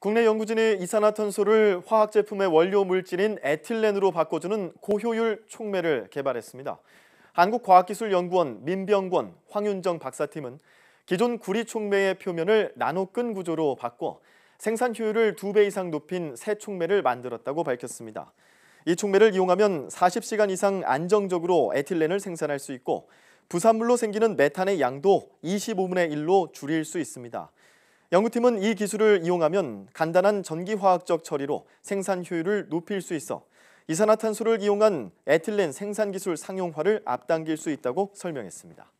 국내 연구진이 이산화탄소를 화학 제품의 원료 물질인 에틸렌으로 바꿔주는 고효율 촉매를 개발했습니다. 한국과학기술연구원 민병권 황윤정 박사팀은 기존 구리 촉매의 표면을 나노끈 구조로 바꿔 생산 효율을 2배 이상 높인 새 촉매를 만들었다고 밝혔습니다. 이 촉매를 이용하면 40시간 이상 안정적으로 에틸렌을 생산할 수 있고 부산물로 생기는 메탄의 양도 25분의 1로 줄일 수 있습니다. 연구팀은 이 기술을 이용하면 간단한 전기화학적 처리로 생산 효율을 높일 수 있어 이산화탄소를 이용한 에틸렌 생산 기술 상용화를 앞당길 수 있다고 설명했습니다.